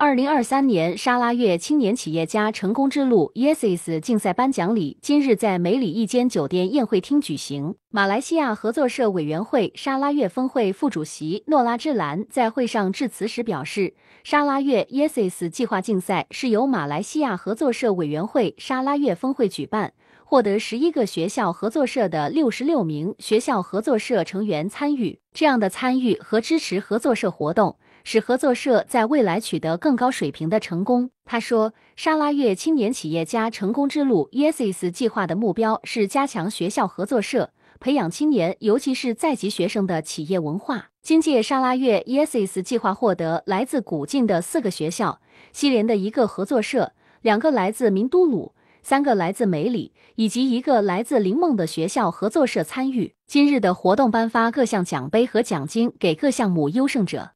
二零二三年沙拉越青年企业家成功之路 Yeses 竞赛颁奖礼今日在梅里一间酒店宴会厅举行。马来西亚合作社委员会沙拉越分会副主席诺拉芝兰在会上致辞时表示，沙拉越 Yeses 计划竞赛是由马来西亚合作社委员会沙拉越分会举办，获得十一个学校合作社的六十六名学校合作社成员参与。这样的参与和支持合作社活动。使合作社在未来取得更高水平的成功。他说：“沙拉越青年企业家成功之路 （YESIS） 计划的目标是加强学校合作社，培养青年，尤其是在籍学生的企业文化。今届沙拉越 YESIS 计划获得来自古晋的四个学校、西联的一个合作社、两个来自明都鲁、三个来自梅里以及一个来自灵梦的学校合作社参与。今日的活动颁发各项奖杯和奖金给各项目优胜者。”